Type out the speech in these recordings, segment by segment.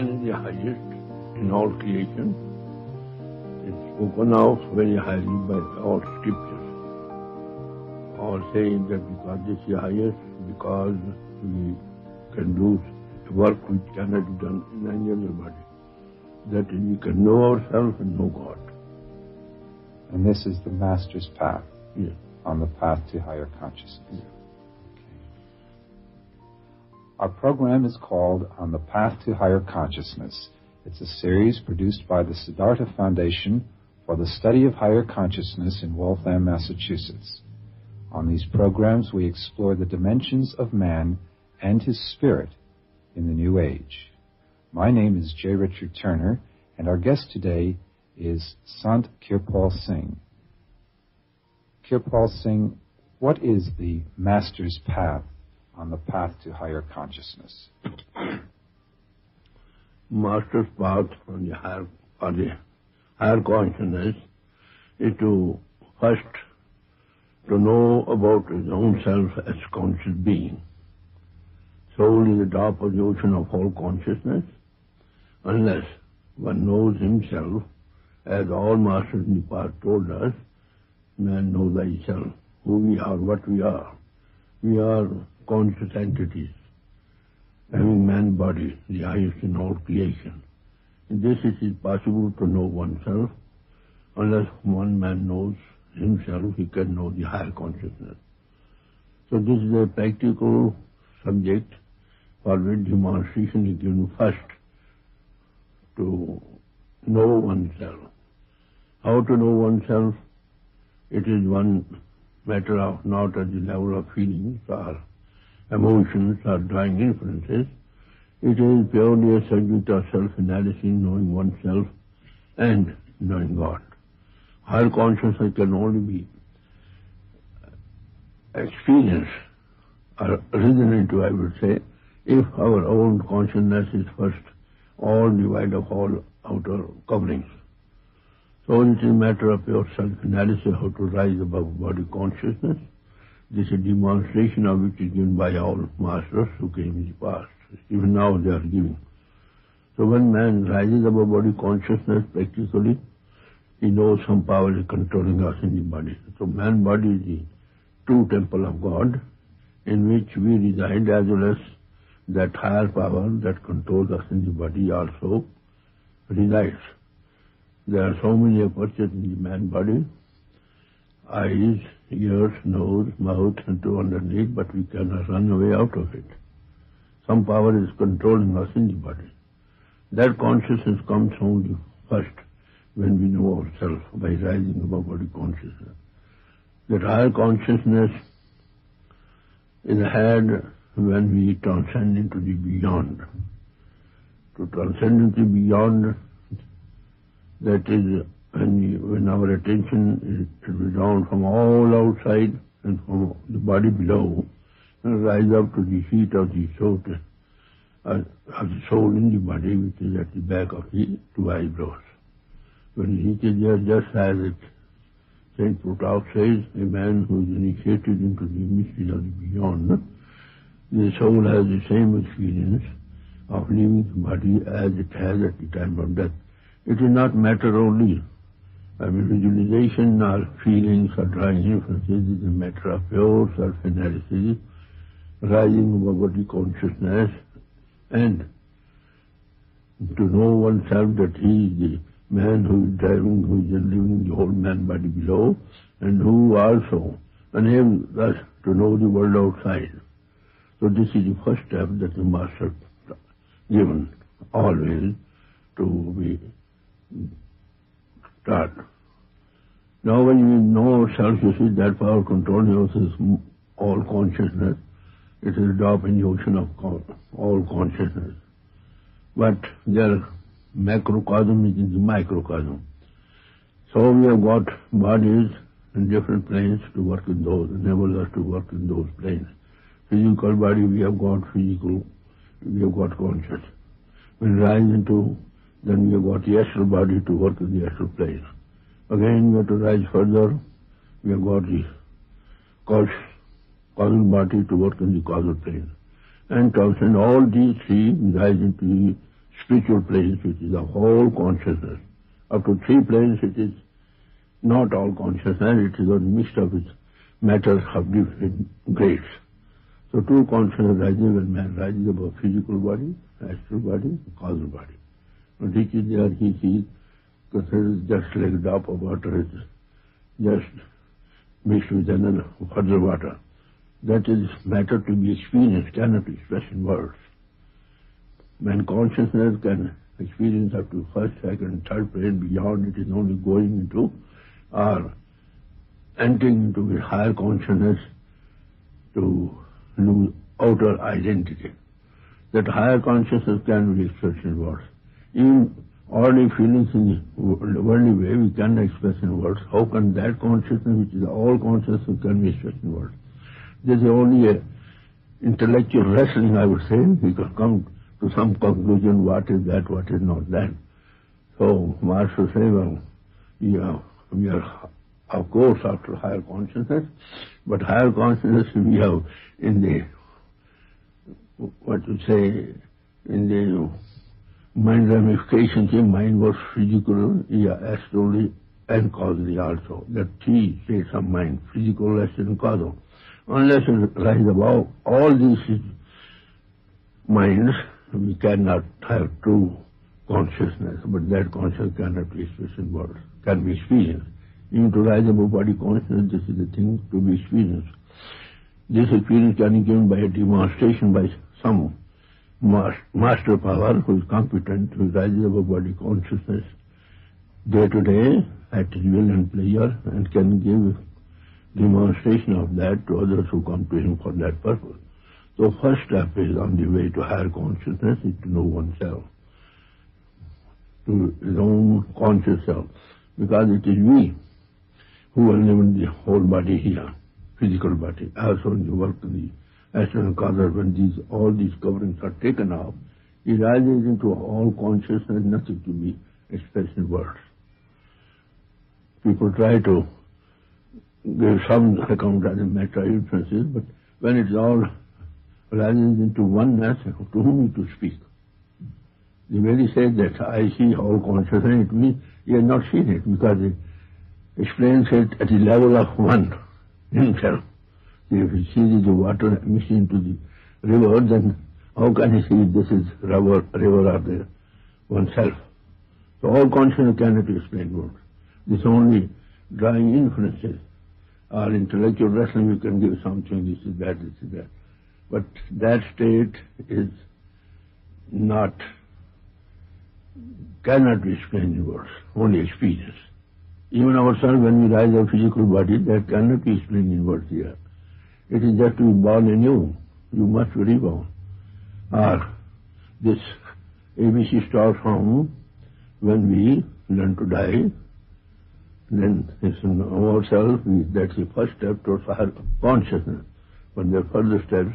Man the highest in all creation. It's spoken of very highly by all scriptures. All saying that because this is highest, because we can do work which cannot be done in any other body. That we can know ourselves and know God. And this is the Master's path Yes. on the path to higher consciousness. Our program is called On the Path to Higher Consciousness. It's a series produced by the Siddhartha Foundation for the Study of Higher Consciousness in Waltham, Massachusetts. On these programs, we explore the dimensions of man and his spirit in the New Age. My name is J. Richard Turner, and our guest today is Sant Kirpal Singh. Kirpal Singh, what is the Master's path on the path to higher consciousness? Master's path on the higher, or the higher consciousness is to first to know about his own self as conscious being. Soul is the top of the ocean of all consciousness. Unless one knows himself, as all masters in the past told us, man knows thyself, who we are, what we are. We are conscious entities, having man body, the highest in all creation. In this it is possible to know oneself. Unless one man knows himself, he can know the higher consciousness. So this is a practical subject for which demonstration is given first to know oneself. How to know oneself? It is one matter of not at the level of feelings or emotions or drawing inferences. It is purely a subject of self-analysis, knowing oneself and knowing God. Higher consciousness can only be experienced or risen into, I would say, if our own consciousness is first all devoid of all outer coverings. So it is a matter of your self-analysis how to rise above body consciousness. This is a demonstration of which is given by all masters who came in the past. Even now they are giving. So when man rises above body consciousness practically, he knows some power is controlling us in the body. So man body is the true temple of God in which we reside as well as that higher power that controls us in the body also resides. There are so many apertures in the man body, eyes, ears, nose, mouth, and two underneath, but we cannot run away out of it. Some power is controlling us in the body. That consciousness comes only first when we know ourselves by rising above body consciousness. That higher consciousness is had when we transcend into the beyond. To transcend into the beyond, that is we, when our attention is withdrawn from all outside and from the body below, and rise up to the feet of the soul, uh, of the soul in the body, which is at the back of the two eyebrows. When he there, just as it St. Plutarch says, a man who is initiated into the mystery of the beyond, the soul has the same experience of leaving the body as it has at the time of death. It is not matter only. I mean, visualization or feelings or inferences is a matter of pure self-analysis, rising above body consciousness, and to know oneself that he is the man who is driving, who is living the whole man body below, and who also enables us to know the world outside. So this is the first step that the master given always to be taught. Now when we know ourselves, you see that power controlling us is all consciousness. It is a drop in the ocean of all consciousness. But there macrocosm is in the microcosm. So we have got bodies in different planes to work in those, enable us to work in those planes. Physical body we have got physical, we have got conscious. When we rise into, then we have got the astral body to work in the astral plane. Again we have to rise further, we have got the causal causal body to work in the causal plane. And transcend all these three, rise into the spiritual planes, which is the whole consciousness. Up to three planes, it is not all consciousness, it is mixed up with matters of different grades. So true consciousness rises when man rises above physical body, astral body, causal body. He is there, he sees considers just like drop of water is just mixed with another water. That is matter to be experienced, cannot be expressed in words. When consciousness can experience up to first, second, third plane, beyond it is only going into or entering into a higher consciousness to lose outer identity. That higher consciousness can be expressed in words. Even ordinary feelings in the worldly way we cannot express in words. How can that consciousness, which is all consciousness, can be expressed in words? This is only a intellectual wrestling, I would say. We can come to some conclusion what is that, what is not that. So Master say, well, we are, we are of course after higher consciousness, but higher consciousness we have in the, what to say, in the mind ramifications, in mind was physical, yeah, astrally and causally also. That three states of mind, physical, astral and causal. Unless it rise above all these minds, we cannot have true consciousness, but that consciousness cannot be expressed in words, can be experienced. Even to rise above body consciousness, this is the thing to be experienced. This experience can be given by a demonstration by some master power who is competent to rise above body consciousness day to day at his will and pleasure and can give demonstration of that to others who come to him for that purpose. So first step is on the way to higher consciousness is to know oneself, to his own conscious self, because it is we who are living the whole body here, physical body, also in the work the and causal, when these, all these coverings are taken off, it rises into all consciousness, nothing to be expressed in words. People try to give some account of the influences, but when it all rises into oneness, to whom to speak? The very says that I see all consciousness, it means he has not seen it because it explains it at the level of one himself. If he sees the water mixing into the river, then how can he see this is river, river of the oneself? So all consciousness cannot be explained words. This only drawing inferences or intellectual wrestling we can give something, this is that, this is that. But that state is not, cannot be explained in words, only experience. Even ourselves, when we rise our physical body, that cannot be explained in words here. It is just to be born anew. You must be reborn. Or this ABC starts from when we learn to die, then it's in ourselves, that's the first step towards higher consciousness. But there are further steps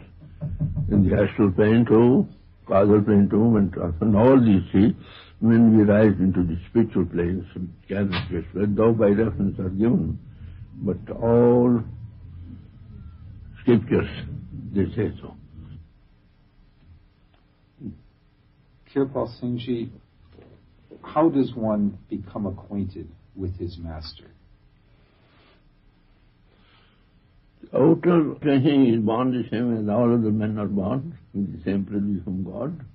in the astral plane too, causal plane too, and transcend all these three. When we rise into the spiritual planes, expressed, though by reference are given, but all scriptures, they say so. Kirpal Singhji, how does one become acquainted with his master? Outer thinking is born the same as all other men are born, in the same produce from God.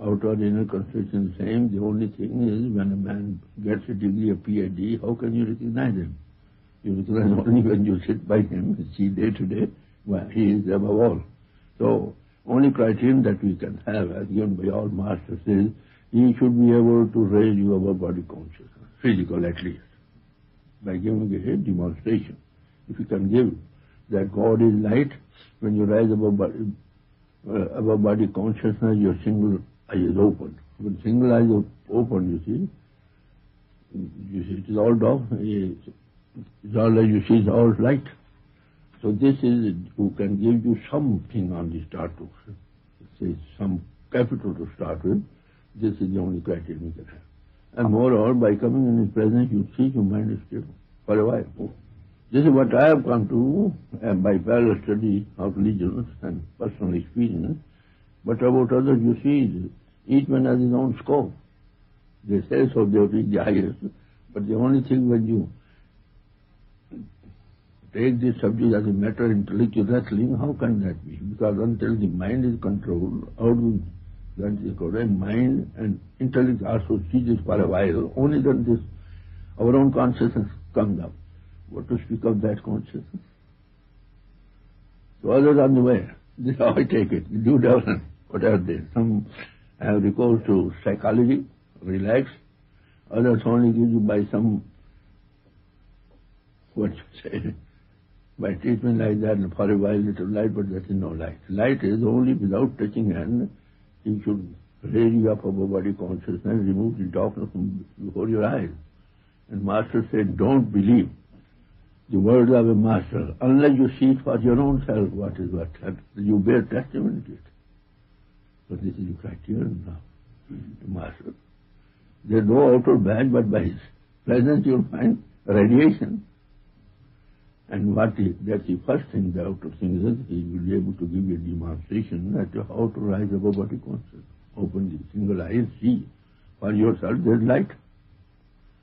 Outer inner constitution same. The only thing is when a man gets a degree of PhD, how can you recognize him? You recognize only when you sit by him and see day to day, well, he is above all. So, only criterion that we can have, as given by all masters, is he should be able to raise you above body consciousness, physical at least, by giving a demonstration. If you can give that God is light, when you rise above body, uh, above body consciousness, your single eye is open. When single eye is open, you see, you see, it is all dark, like you see, it's all light. So this is who can give you something on the start to say some capital to start with. This is the only criteria we can have. And moreover, by coming in his presence, you see your mind is still for a while. This is what I have come to by parallel study of religions and personal experience. But about others, you see, Each one has his own scope. They say so they reach the highest, but the only thing when you take this subject as a matter of intellectual wrestling, how can that be? Because until the mind is controlled, how do that is correct? Mind and intellect also ceases for a while, only then this our own consciousness comes up. What to speak of that consciousness? So others on the way. This is how I take it. Do development. What are they? Some have recourse to psychology, relax. Others only give you by some, what you say, by treatment like that and for a while little light, but that is no light. Light is only without touching hand. You should raise you up above body consciousness, remove the darkness from before your eyes. And Master said, don't believe the words of a master unless you see it for your own self what is what. You bear testimony to it. So this is the criterion now. The master. There's no outer badge, but by his presence you'll find radiation. And what is, that's the first thing, the outer thing is he will be able to give you a demonstration that how to rise above body consciousness. Open the single eye see for yourself there's light.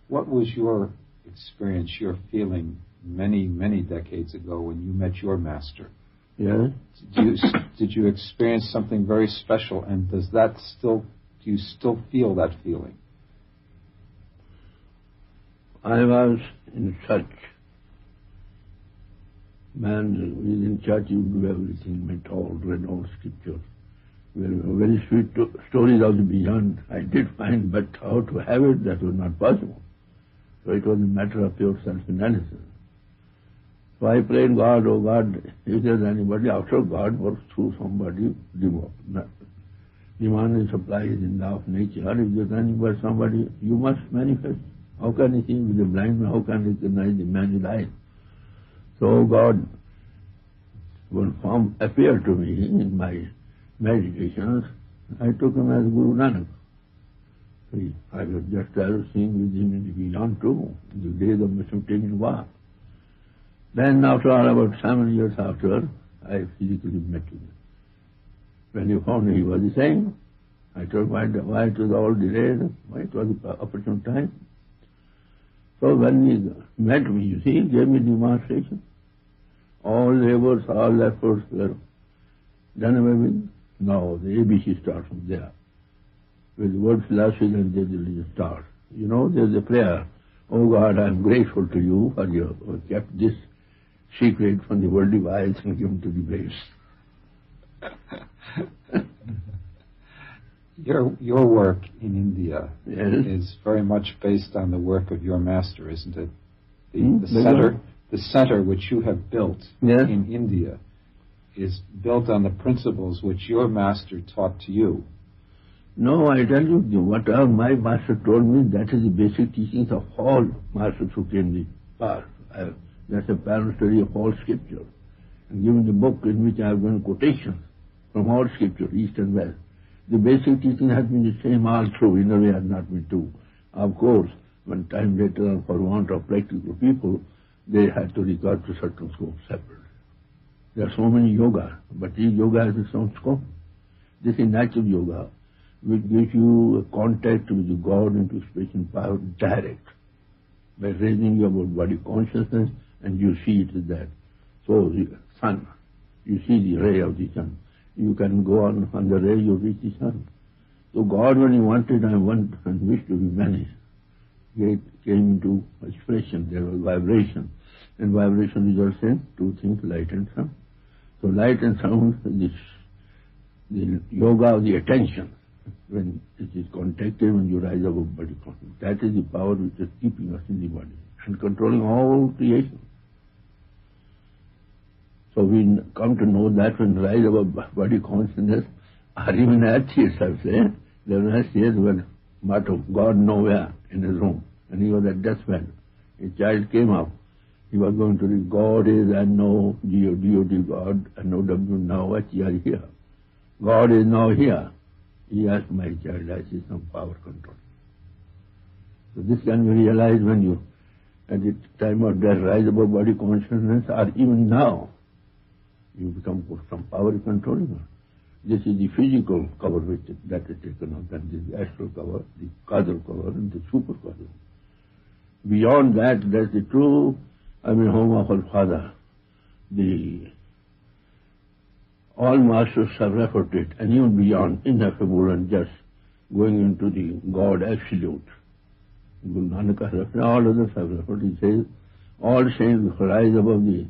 What was your experience, your feeling many, many decades ago when you met your master? Yes? Did you, did you experience something very special, and does that still, do you still feel that feeling? I was in church. Man is in charge, you do everything, all, read all scriptures. Very, very sweet to, stories of the beyond. I did find, but how to have it, that was not possible. So it was a matter of pure self-analysis. So I prayed God, oh God, if there's anybody after God works through somebody, demand and supply is in the of nature. If there's anybody, somebody, you must manifest. How can he see with the blind man? How can he recognize the man with eyes? So God, one form appeared to me in my meditations. I took him as Guru Nanak. I was just seeing with him in beyond too, in the days of Mesopotamian war. Then after all, about seven years after, I physically met him. When he found he was the same, I told why, why it was all delayed, why it was the opportune time. So when he met me, you see, he gave me demonstration. All labors, all efforts were done away with. Now the ABC starts from there. With the word philosophy and the religion starts. You know, there's a prayer. Oh God, I am grateful to you for you kept this secret from the worldly wise and given to the base. your your work in India Yes. is very much based on the work of your master, isn't it? The, Hmm, the beg center, pardon? The center which you have built Yes. in India, is built on the principles which your master taught to you. No, I tell you, the- what uh, my master told me, that is the basic teachings of all masters who came the past. I, uh, that's a parallel study of all scripture. And given the book in which I have given quotations from all scripture, east and west. The basic teaching has been the same all through, in a way has not been true. Of course, when time later on, for want of practical people, they had to regard to certain scopes separately. There are so many yoga, but each yoga has its own scope. This is natural yoga, which gives you a contact with the God into space and power direct by raising your body consciousness and you see it is that. So the sun, you see the ray of the sun. You can go on on the ray, you reach the sun. So God, when He wanted and want and wished to be managed, it came into expression. There was vibration, and vibration results in two things: light and sound. So light and sound, this the yoga of the attention, when it is contacted, when you rise above body consciousness, that is the power which is keeping us in the body and controlling all creation. So we come to know that when rise above body consciousness, or even atheists eh? have said, there was atheists were motto, God nowhere in his room. And he was at deathbed. A child came up. He are going to read, God is and no G-O-D-O-D, God, and no W now, what you are here. God is now here. He asked my child, I see some power control. So this can be realized when you, at the time of death, rise above body consciousness, or even now, you become some power controlling. This is the physical cover which that is taken off, then the astral cover, the causal cover, and the super causal. Beyond that, there's the true, I mean, home of our Father. The all masters have referred it, and even beyond, ineffable and just going into the God absolute. Guru Nanak has referred, all others have referred. He says, all saints rise above the,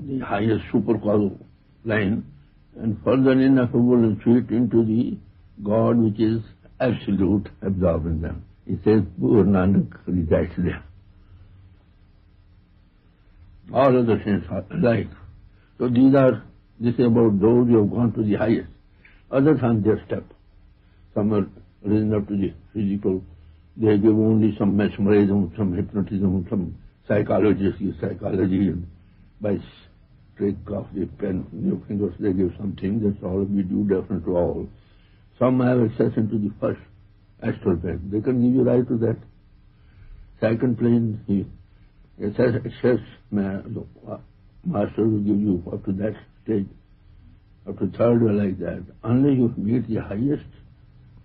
the highest supercausal line and further ineffable and sweet into the God which is absolute, absorbed in them. He says, poor Nanak resides there. All other saints are like. So these are, this is about those who have gone to the highest. Others on their step. Some are risen up to the physical. They give only some mesmerism, some hypnotism, some psychologist psychology, and by trick of the pen, new fingers, they give something. That's all we do, different to all. Some have access into the first astral plane. They can give you right to that. Second plane, he access, access master will give you up to that stage. Up to third or like that. Unless you meet the highest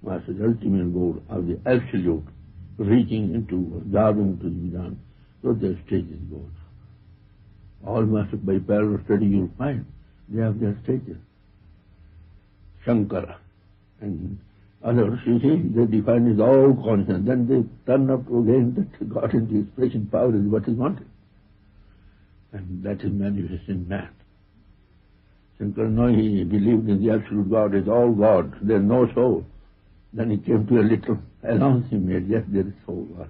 master, the ultimate goal of the absolute, reaching into, diving to the Vedanta, so their stages go. All masters by parallel study you'll find they have their stages. Shankara and others, you see, they define as all conscience. Then they turn up again that God in the expression power is what is wanted. And that is manifest in man. Shankara, no, he believed in the absolute God as all God. There is no soul. Then he came to a little allowance he made, yes, there is soul also.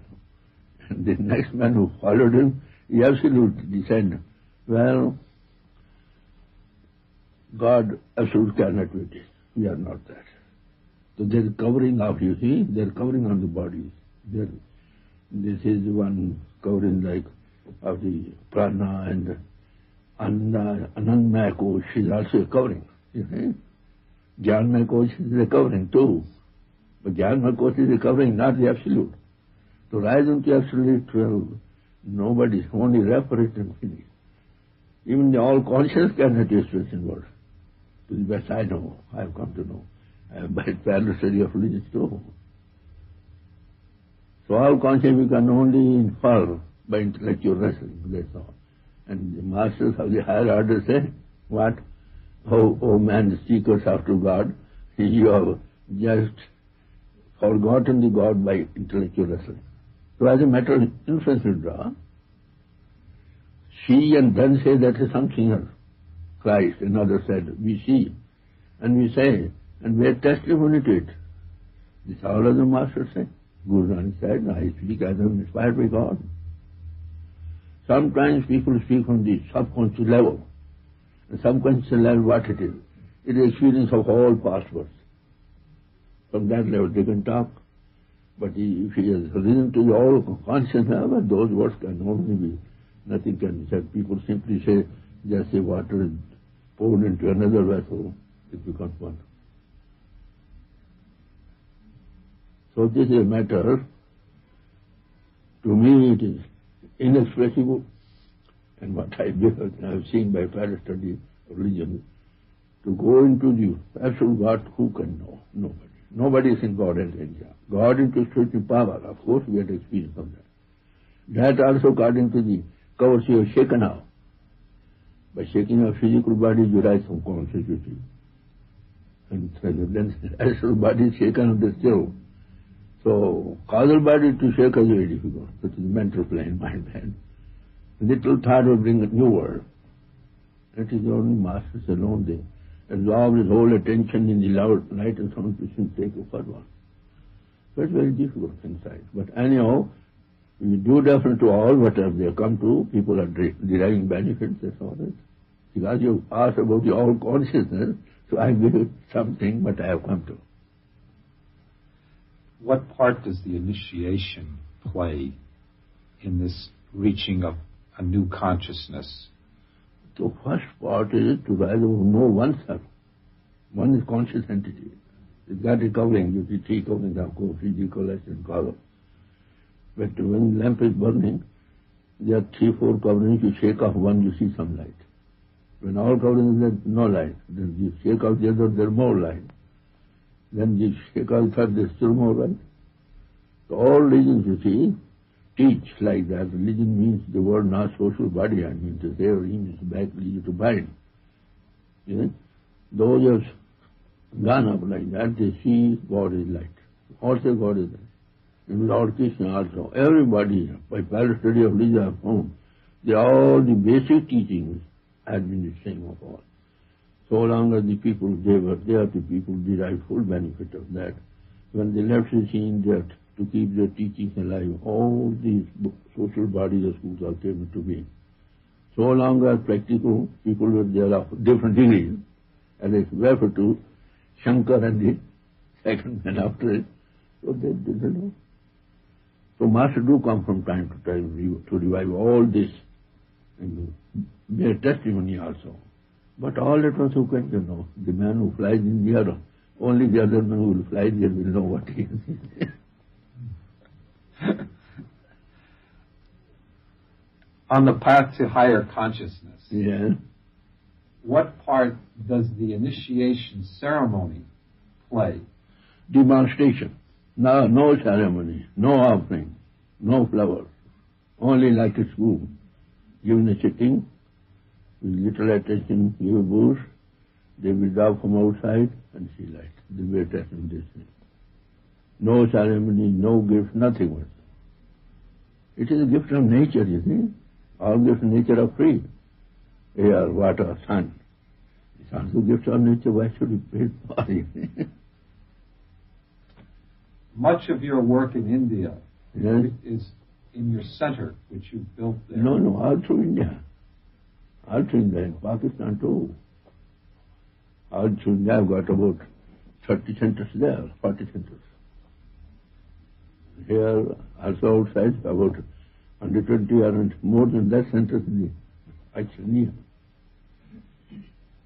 And the next man who followed him, he absolutely said, well, God absolutely cannot do it. We are not that. So there is covering of, you see, they are covering on the body. There, this is one covering like of the prana and ananda, anandmaya is also a covering. You see? Jnanmaya is a covering too. But Jnanmaya is a covering, not the absolute. To rise into absolute, well, nobody, only reference and finish. Even the all conscious cannot express in words. To the best I know, I have come to know. Parallel study of religion too. So all conscious we can only infer by intellectual wrestling, that's all. And the masters of the higher order say, what? Oh, oh man, the seekers after God, you have just forgotten the God by intellectual wrestling. So as a matter of inference you draw, see and then say that is something else. Christ, another said, we see and we say and we have testimony to it. This all of the masters say. Guru Nanak said, I speak as I'm inspired by God. Sometimes people speak from the subconscious level. The subconscious level, what it is? It is experience of all past births. From that level they can talk. But if he has risen to the all conscious level, those words can only be, nothing can be said. People simply say, just say water is poured into another vessel, it becomes one. So this is a matter, to me it is inexpressible, and what I have seen by parallel study of religion, to go into the absolute God, who can know? Nobody. Nobody is in God and danger. God into spiritual power, of course we had experience of that. That also according to the covers you have shaken out. By shaking your physical body, you rise from consciousness. And then astral body is shaken of the still. So causal body to shake is very difficult. That is mental plane, mind plane. Little thought will bring a new world. It is only masters alone they absorb his whole attention in the loud light and sound and take a one. So it's very difficult inside. But anyhow, we do deference to all whatever they come to, people are deriving benefits, that's all it. Because you asked about the all consciousness, so I give something what I have come to. What part does the initiation play in this reaching of a new consciousness? The first part is to rather know oneself. One is conscious entity. It's got covering, you see three coverings of course, physical, and color. But when lamp is burning, there are three, four coverings, you shake off one, you see some light. When all coverings there's no light. Then you shake off the other, there's more light. Then shake out third, there's still more light. So all religions, you see, teach like that. Religion means the word not social body, I mean to say, or means back lead to bind. You know? Those who have gone up like that, they see God is light. Also God is light. And Lord Krishna also. Everybody, by parallel study of religion, found they all the basic teachings have been the same of all. So long as the people they were there, the people derived full benefit of that. When they left the scene, that to keep their teachings alive, all these social bodies of schools all came into being. So long as practical people were there of different degrees, and it's refer to Shankar and the second man after it, so they didn't know. So master do come from time to time to revive all this and bear testimony also. But all that was who can you know? The man who flies in the air, only the other man who will fly there will know what he is. On the path to higher consciousness, yeah. what part does the initiation ceremony play? Demonstration. No, no ceremony, no offering, no flowers, only like a school. Given a sitting, with little attention, give bush, they will drop from outside and see light. They will attend in this thing. No ceremony, no gift, nothing was. It is a gift of nature, you see. All gifts of nature are free. Air, water, sun. It's also gifts of nature, why should we pay for it? Much of your work in India yes? is in your center, which you built there. No, no, all through India. Through India, in Pakistan too. India, I've got about 30 centers there, 40 centers. Here, also outside, about 120 or more than that centers in the actually near.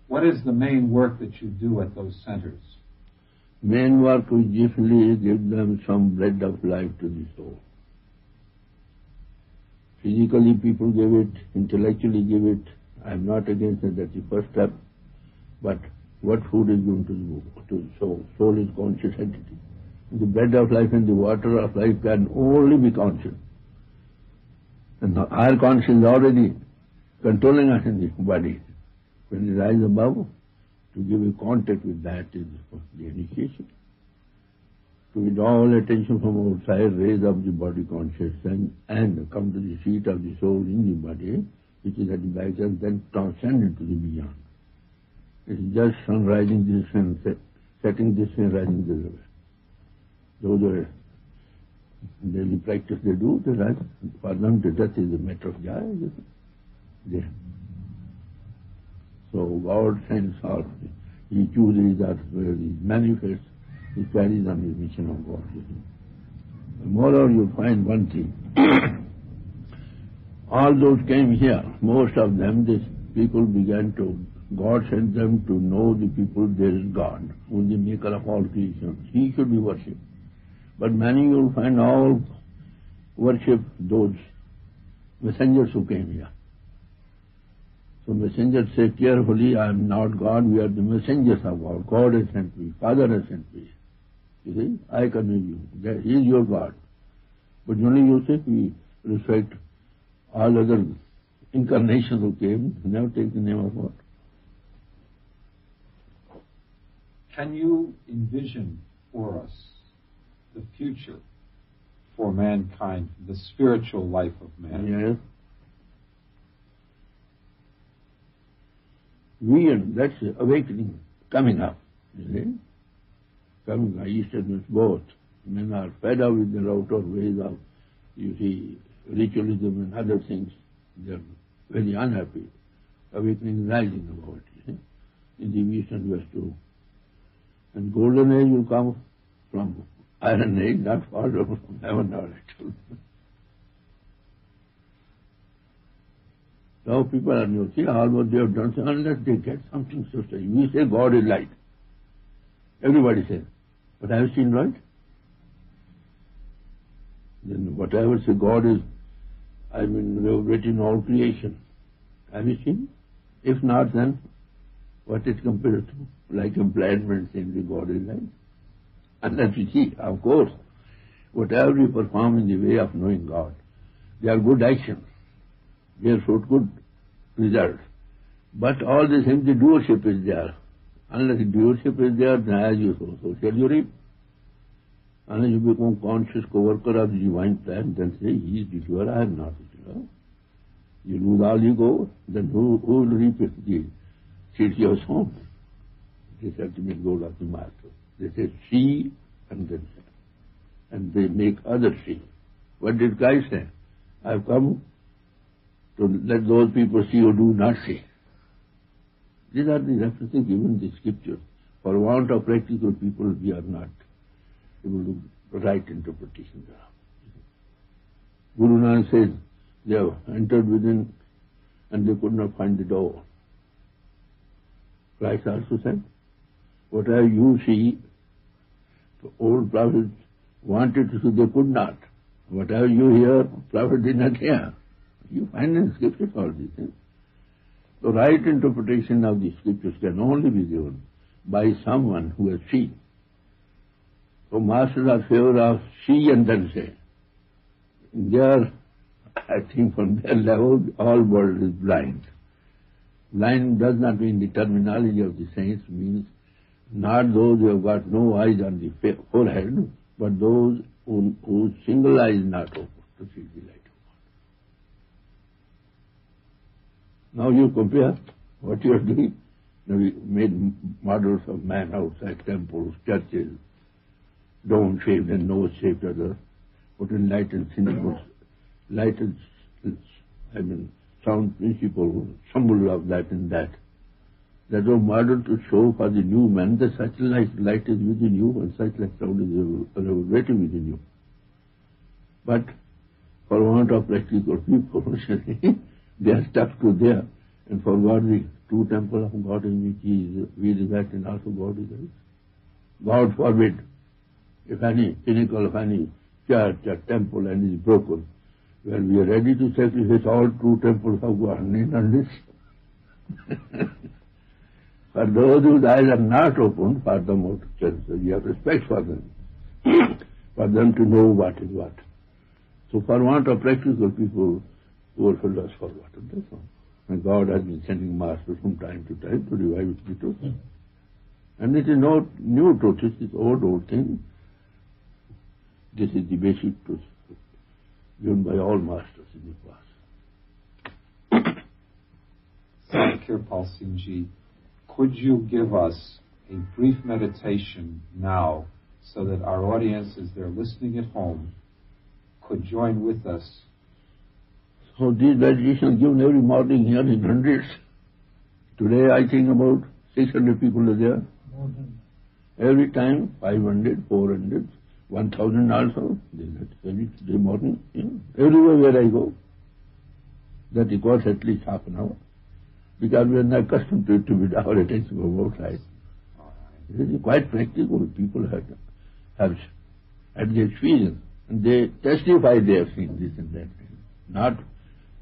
What is the main work that you do at those centers? Main work is usually give them some bread of life to the soul. Physically people give it, intellectually give it. I am not against it, that's the first step. But what food is going to the, to soul? Soul is conscious entity. The bread of life and the water of life can only be conscious. And our conscience is already controlling us in the body. When we rise above, to give a contact with that is the initiation. To withdraw all attention from outside, raise up the body consciousness and come to the seat of the soul in the body, which is at back then transcend into the beyond. It's just sun rising this and setting this and rising this way. Those are daily practice they do, they rise. For them, the death is a matter of joy. So God sends out. He chooses that where He manifests, He carries on His mission of God. Moreover, you find one thing. All those came here, most of them, these people began to, God sent them to know the people there is God, who is the maker of all creation. He should be worshipped. But many you will find all worship those messengers who came here. So messengers say carefully, I am not God, we are the messengers of God. God has sent me, Father has sent me. You see, I convey you. He is your God. But only you say we respect all other incarnations who came, never take the name of God. Can you envision for us the future for mankind, the spiritual life of man? Yes. Weird, that's awakening, coming up, you see. Coming up, East and West both. Men are fed up with the outer ways of, you see, ritualism and other things. They're very unhappy. Awakening is rising about, see, in the East and West too. And golden age will come from iron age, not far from heaven or actually. Now people are you see what they have done, unless they get something sustained. We say God is light. Everybody says. But I have you seen light? Then whatever say God is, I mean, we have written all creation. Have you seen? If not, then what is compared to? Like a blind man saying the God right. Unless you see, of course, whatever you perform in the way of knowing God, they are good actions. They are fruit good results. But all the same, the doership is there. Unless the doership is there, then as you sow, so shall you reap. Unless you become conscious co-worker of the divine plan, then say, He is the doer, I am not the doer. You lose all ego, then who, who will reap it? The you have sown. This ultimate goal of the master. They say, see and then. And they make others see. What did Christ say? I have come to let those people see who do not see. These are the references given in the scriptures. For want of practical people, we are not able to write interpretation. Guru Nanak says, they have entered within and they could not find the door. Christ also said, whatever you see, the old prophets wanted to see, they could not. Whatever you hear, prophet did not hear. You find in scriptures all these things. The right interpretation of the scriptures can only be given by someone who has seen. So masters are favor of see and then say. There, I think from their level, all world is blind. Blind does not mean the terminology of the saints, means not those who have got no eyes on the forehead, but those who, whose single eye is not open to see the light. Of God. Now you compare what you are doing. Now we made models of man outside temples, churches, dome shaped and nose shaped other, but in light and light and, I mean, sound principle, symbol of that and that. That was model to show for the new man that such light, light is within you and such light sound is reverberating within you. But for want of practical people, they are stuck to there and forgot the true temple of God in which He is, we reside and also God is. God forbid if any pinnacle of any church or temple and is broken, well, we are ready to sacrifice all true temples of God. Need not this. for those whose eyes are not open, for them out of church, we have respect for them, for them to know what is what. So for want of practical people, poor fellows forgot. That's all. And God has been sending masters from time to time to revive the truth. Mm. And it is not new truth, it is old, old thing. This is the basic truth given by all masters in the past. Kirpal Singh Ji, could you give us a brief meditation now so that our audience, as they're listening at home, could join with us so these meditations given every morning here in hundreds. Today I think about 600 people are there. Every time 500, 400, 1000 also. They get every day morning. Everywhere where I go. That requires at least half an hour. Because we are not accustomed to it to be our attention from outside. It is quite practical. People have, have had the experience. And they testify they have seen this and that. Not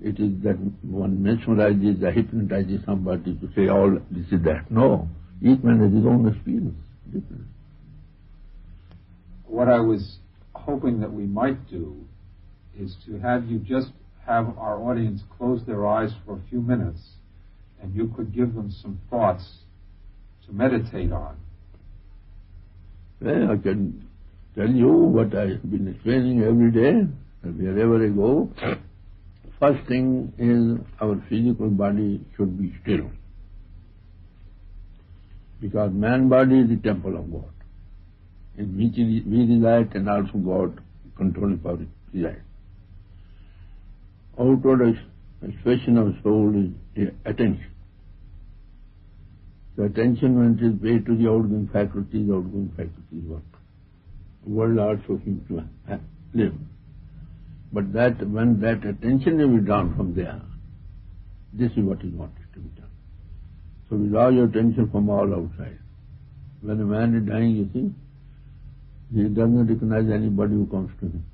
it is that one mesmerizes or hypnotizes somebody to say all this is that. No. Each man has his own experience. Different. What I was hoping that we might do is to have you just have our audience close their eyes for a few minutes and you could give them some thoughts to meditate on. Well, I can tell you what I've been explaining every day, wherever I go. First thing is our physical body should be still. Because man body is the temple of God. In which we reside and also God controlling power resides. Outward expression of soul is attention. The attention when it is paid to the outgoing faculties, outgoing faculties work. The world also seems to live. But that when that attention will be drawn from there, this is what is wanted to be done. So withdraw your attention from all outside. When a man is dying, you see, he doesn't recognize anybody who comes to him.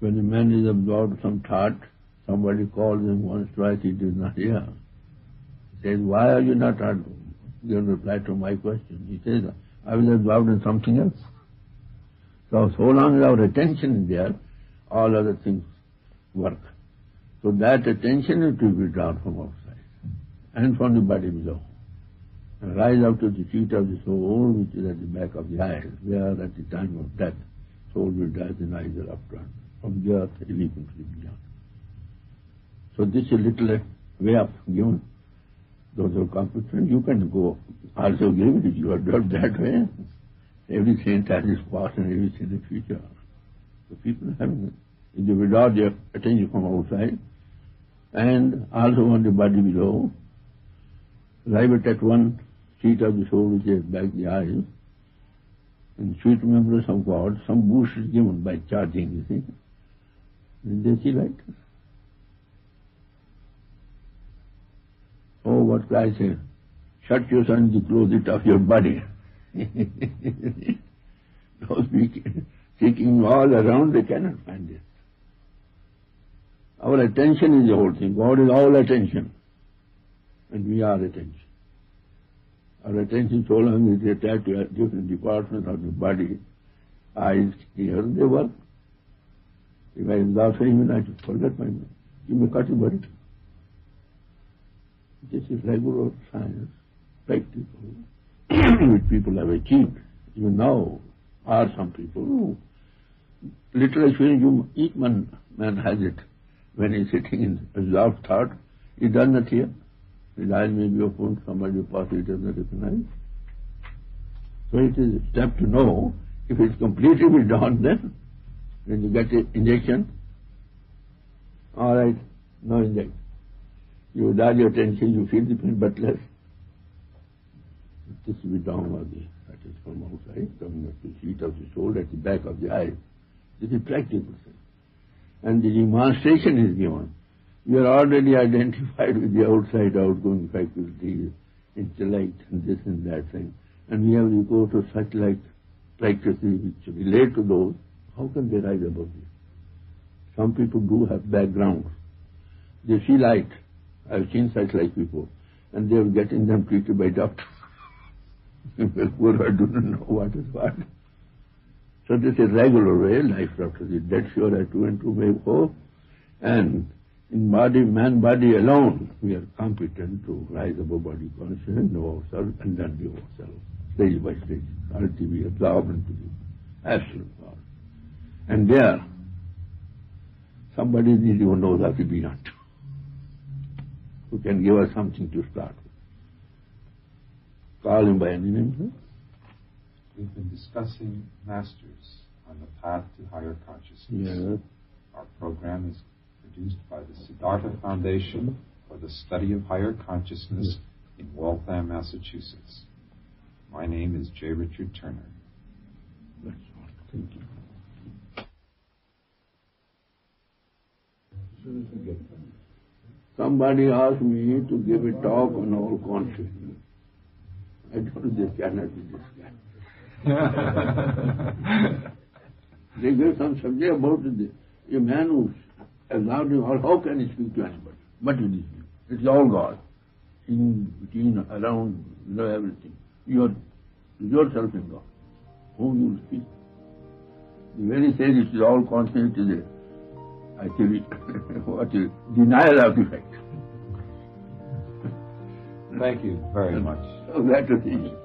When a man is absorbed some thought, somebody calls him once, twice, he does not hear. He says, why are you not giving reply to my question? He says, I was absorbed in something else. So, so long as our attention is there, all other things work. So that attention is to be drawn from outside and from the body below. Rise out to the seat of the soul, which is at the back of the eyes, where at the time of death, soul will die, the are upturned. From the earth, illegally beyond. So this is a little uh, way of given those who are competent. You can go also give it. You are not that way. Every saint has his past and every saint the future. The people having it. If they withdraw their attention from outside and also on the body below, arrive at one seat of the soul which is back the eyes, and sweet remembrance of God, some boost is given by charging, you see. Then they see light. Oh, what Christ says, shut yourself in the closet of your body. Those seeking all around, they cannot find it. Our attention is the whole thing. God is all attention. And we are attention. Our attention so long is attached uh, to different departments of the body, eyes, ears, they work. If I am laughing, I forget my mind. You may cut your body. This is regular science, practical, which people have achieved. Even now, are some people who experience you, each man, man has it. When he's sitting in absorbed thought, he does not hear. His eyes may be open, somebody passes, he does not recognize. So it is a step to know if it's completely withdrawn then, when you get an injection, all right, no injection. You withdraw your attention, you feel the pain, but less. This is down the that is from outside, coming at the seat of the soul at the back of the eye. This is practical. And the demonstration is given. You are already identified with the outside outgoing faculties, intellect and this and that thing. And we have to go to such like practices which relate to those. How can they rise above this? Some people do have backgrounds. They see light. I've seen such like people. And they are getting them treated by doctors. Poor I do not know what is what. So this is regular way, life after the dead sure as two and two make four. And in body, man body alone, we are competent to rise above body consciousness, know ourselves, and then be ourselves, stage by stage, until we absorb into the absolute God. And there, somebody needs to know that beyond who can give us something to start with. Call him by any name, sir? We've been discussing masters on the path to higher consciousness. Yes. Our program is produced by the Siddhartha Foundation for the Study of Higher Consciousness in Waltham, Massachusetts. My name is J. Richard Turner. Thank you. Somebody asked me to give a talk on all consciousness. I told this cannot be this guy. they gave some subject about the, a man who him, or how can he speak to anybody? What will he speak? It's all God. In between, around, you know everything. You are yourself in God. Whom you will speak? The very says it is all it is a, actually what is denial of the fact. Thank you very much. So that is it.